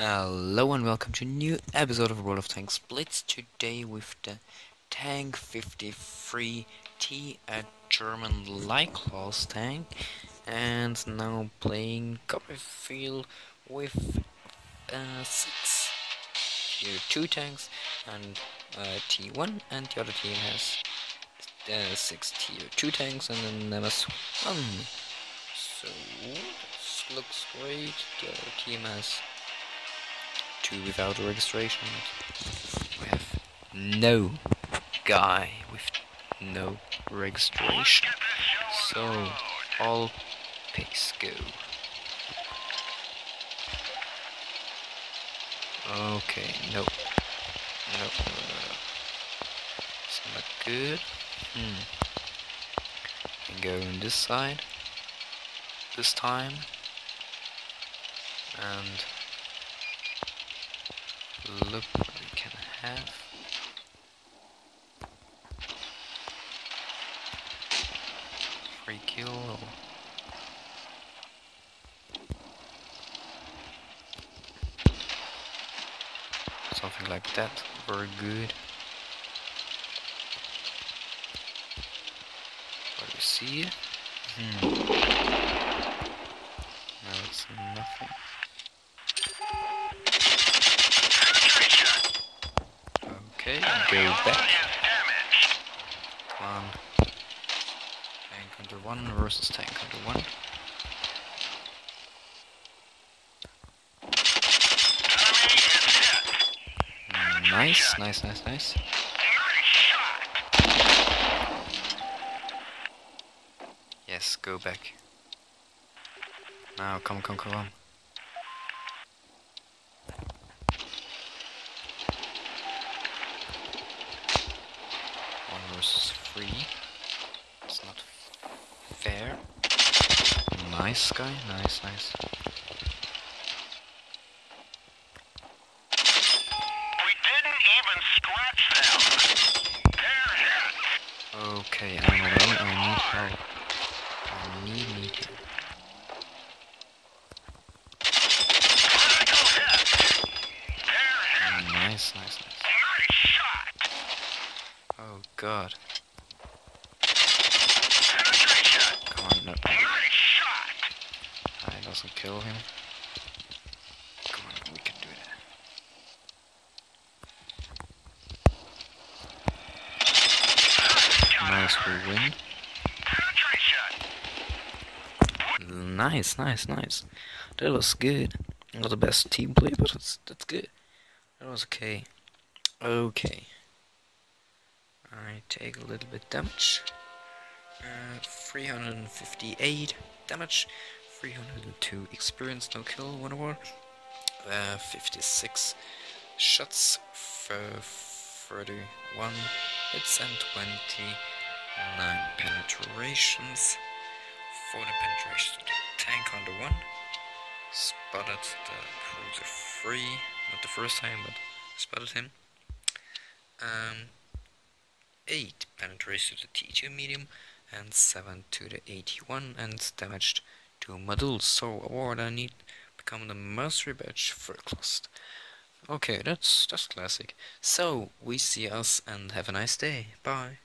Hello and welcome to a new episode of World of Tanks Blitz. Today with the Tank 53T, a German class tank, and now playing Copperfield with uh, six tier 2 tanks and uh, T1, and the other team has uh, six tier 2 tanks and then MS1. So, this looks great. The other team has two without registration. We have no guy with no registration. So all picks go. Okay, no. No, no, no, no. It's not good. Hmm. And go on this side. This time. And look what we can have. Free kill something like that. Very good. What do you see? Hmm. No, it's nothing. Okay, go back. Come on. Tank under one versus tank under one. Nice, nice, nice, nice. Yes, go back. Now, come, come, come on. One three. It's not fair. Nice guy, nice, nice. We didn't even scratch them. They're hit. Okay, I'm alone. I need help. I need need help. Critical hit. They're hit. Nice, nice, nice. Nice shot. Oh god. Penetration. Come on, no. Nice shot. That doesn't kill him. Come on, we can do that. Nice, we win. Nice, nice, nice. That was good. Not the best team play, but it's, that's good. That was okay. Okay. I take a little bit damage. Uh, 358 damage. 302 experience, no kill, one award. Uh, 56 shots, for 31 hits, and 29 penetrations. 40 penetrations to the tank under one. Spotted the cruiser free, not the first time, but spotted him. Um, 8 penetration to the T2 medium, and 7 to the 81, and damaged to Madul. So award I need become the Mercenary Badge for class. Okay, that's that's classic. So we see us and have a nice day. Bye.